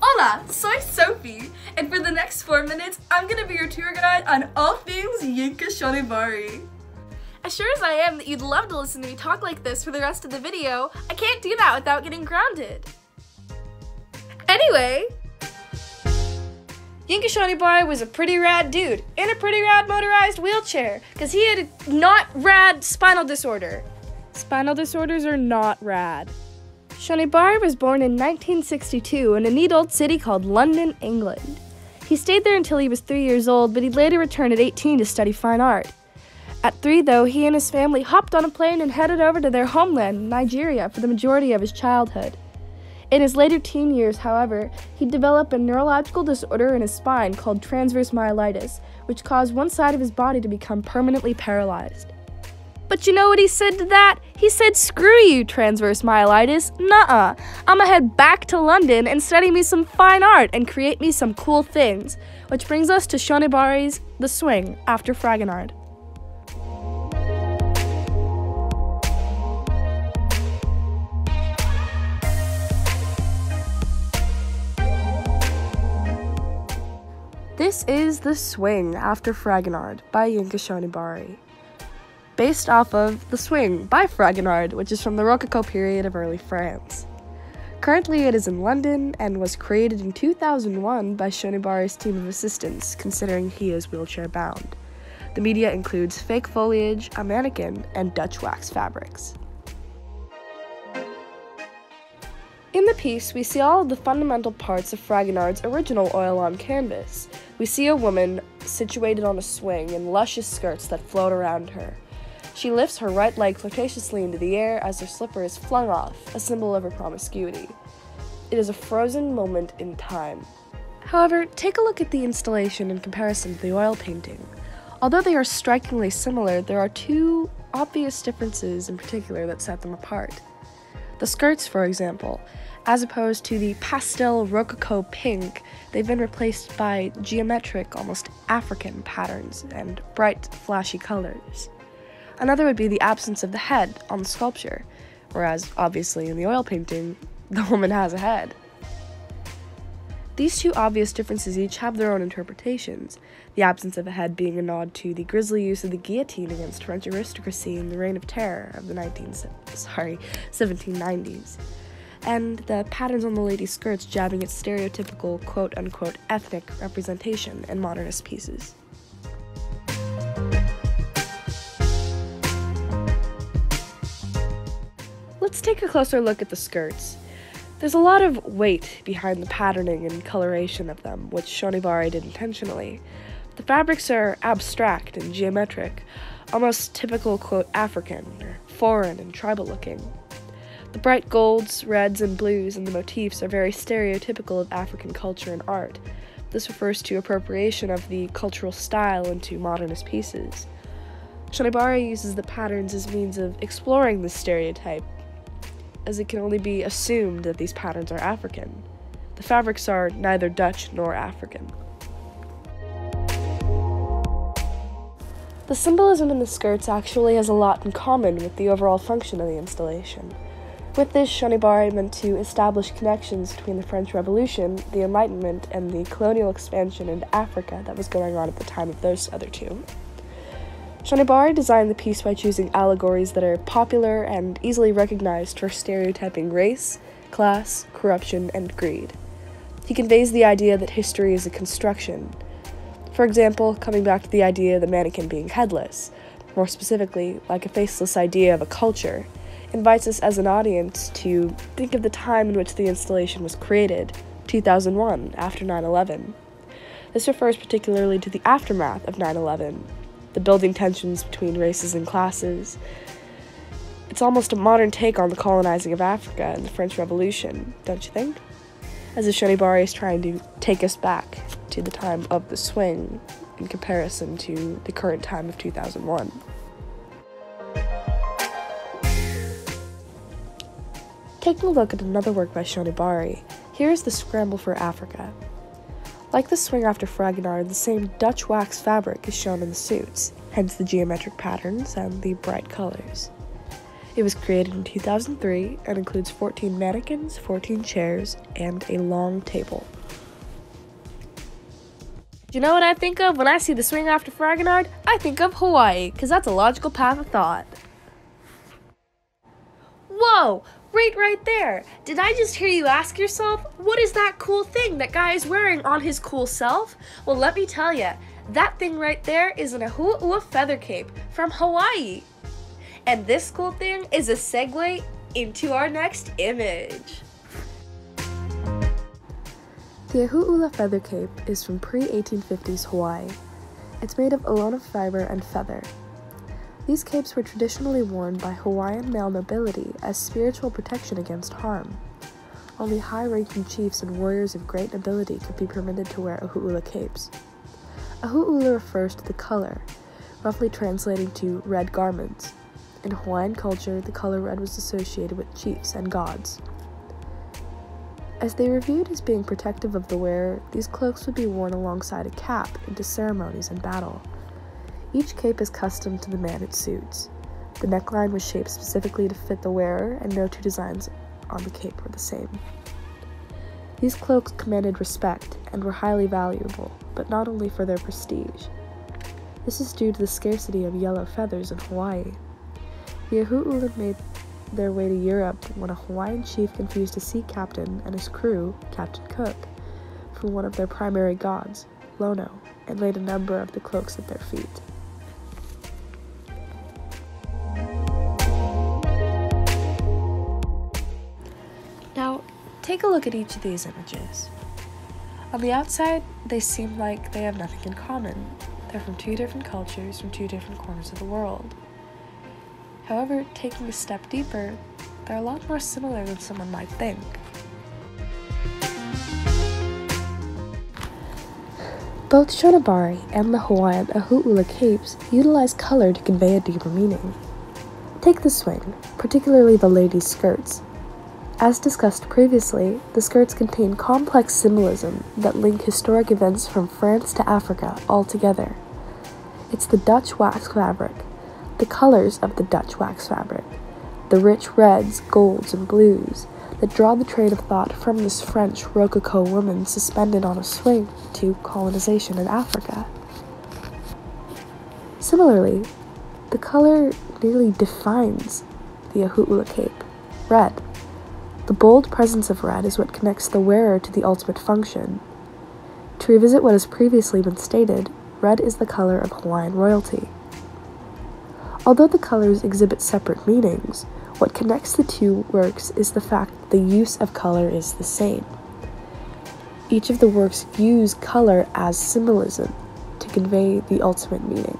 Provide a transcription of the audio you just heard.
Hola, soy Sophie, and for the next four minutes, I'm gonna be your tour guide on all things Yinka Shonibare. As sure as I am that you'd love to listen to me talk like this for the rest of the video, I can't do that without getting grounded. Anyway, Yinka Shonibare was a pretty rad dude in a pretty rad motorized wheelchair, because he had a not rad spinal disorder. Spinal disorders are not rad. Shonibare was born in 1962 in a neat old city called London, England. He stayed there until he was three years old, but he later returned at 18 to study fine art. At three, though, he and his family hopped on a plane and headed over to their homeland, Nigeria, for the majority of his childhood. In his later teen years, however, he developed a neurological disorder in his spine called transverse myelitis, which caused one side of his body to become permanently paralyzed. But you know what he said to that? He said, screw you, transverse myelitis. Nuh-uh. I'ma head back to London and study me some fine art and create me some cool things. Which brings us to Shonibare's The Swing after Fragonard. This is The Swing after Fragonard by Yinka Shonibare based off of The Swing by Fragonard, which is from the Rococo period of early France. Currently, it is in London and was created in 2001 by Shonibare's team of assistants, considering he is wheelchair bound. The media includes fake foliage, a mannequin, and Dutch wax fabrics. In the piece, we see all of the fundamental parts of Fragonard's original oil on canvas. We see a woman situated on a swing in luscious skirts that float around her. She lifts her right leg flirtatiously into the air as her slipper is flung off, a symbol of her promiscuity. It is a frozen moment in time. However, take a look at the installation in comparison to the oil painting. Although they are strikingly similar, there are two obvious differences in particular that set them apart. The skirts, for example, as opposed to the pastel rococo pink, they've been replaced by geometric, almost African patterns and bright, flashy colors. Another would be the absence of the head on the sculpture, whereas obviously in the oil painting, the woman has a head. These two obvious differences each have their own interpretations, the absence of a head being a nod to the grisly use of the guillotine against French aristocracy in the Reign of Terror of the 19, sorry, 1790s, and the patterns on the lady's skirts jabbing at stereotypical quote unquote ethnic representation in modernist pieces. Let's take a closer look at the skirts. There's a lot of weight behind the patterning and coloration of them, which Shonibare did intentionally. The fabrics are abstract and geometric, almost typical, quote, African, or foreign and tribal looking. The bright golds, reds, and blues in the motifs are very stereotypical of African culture and art. This refers to appropriation of the cultural style into modernist pieces. Shonibare uses the patterns as means of exploring this stereotype as it can only be assumed that these patterns are African. The fabrics are neither Dutch nor African. The symbolism in the skirts actually has a lot in common with the overall function of the installation. With this, Shonibare meant to establish connections between the French Revolution, the Enlightenment, and the colonial expansion into Africa that was going on at the time of those other two. Shonibare designed the piece by choosing allegories that are popular and easily recognized for stereotyping race, class, corruption, and greed. He conveys the idea that history is a construction. For example, coming back to the idea of the mannequin being headless, more specifically, like a faceless idea of a culture, invites us as an audience to think of the time in which the installation was created, 2001, after 9 11. This refers particularly to the aftermath of 9 11, the building tensions between races and classes. It's almost a modern take on the colonizing of Africa and the French Revolution, don't you think? As if Shonibare is trying to take us back to the time of the swing in comparison to the current time of 2001. Taking a look at another work by Shonibare, here's The Scramble for Africa. Like the swing after Fragonard, the same Dutch wax fabric is shown in the suits, hence the geometric patterns and the bright colors. It was created in 2003 and includes 14 mannequins, 14 chairs, and a long table. Do you know what I think of when I see the swing after Fragonard? I think of Hawaii, because that's a logical path of thought. Whoa! Right, right there. Did I just hear you ask yourself, what is that cool thing that guy is wearing on his cool self? Well, let me tell you, that thing right there is an Ahu'ula feather cape from Hawaii. And this cool thing is a segue into our next image. The Ahu'ula feather cape is from pre-1850s Hawaii. It's made of a lot of fiber and feather. These capes were traditionally worn by Hawaiian male nobility as spiritual protection against harm. Only high-ranking chiefs and warriors of great nobility could be permitted to wear Ahu'ula capes. Ahu'ula refers to the color, roughly translating to red garments. In Hawaiian culture, the color red was associated with chiefs and gods. As they were viewed as being protective of the wearer, these cloaks would be worn alongside a cap into ceremonies and battle. Each cape is custom to the man it suits. The neckline was shaped specifically to fit the wearer, and no two designs on the cape were the same. These cloaks commanded respect and were highly valuable, but not only for their prestige. This is due to the scarcity of yellow feathers in Hawaii. The Ahu'ula made their way to Europe when a Hawaiian chief confused a sea captain and his crew, Captain Cook, for one of their primary gods, Lono, and laid a number of the cloaks at their feet. Take a look at each of these images. On the outside, they seem like they have nothing in common. They're from two different cultures from two different corners of the world. However, taking a step deeper, they're a lot more similar than someone might think. Both Shonibare and the Hawaiian Ahu'ula capes utilize color to convey a deeper meaning. Take the swing, particularly the ladies' skirts. As discussed previously, the skirts contain complex symbolism that link historic events from France to Africa all together. It's the Dutch wax fabric, the colors of the Dutch wax fabric, the rich reds, golds, and blues that draw the train of thought from this French Rococo woman suspended on a swing to colonization in Africa. Similarly, the color nearly defines the Ahu'ula cape, red. The bold presence of red is what connects the wearer to the ultimate function. To revisit what has previously been stated, red is the color of Hawaiian royalty. Although the colors exhibit separate meanings, what connects the two works is the fact that the use of color is the same. Each of the works use color as symbolism to convey the ultimate meaning.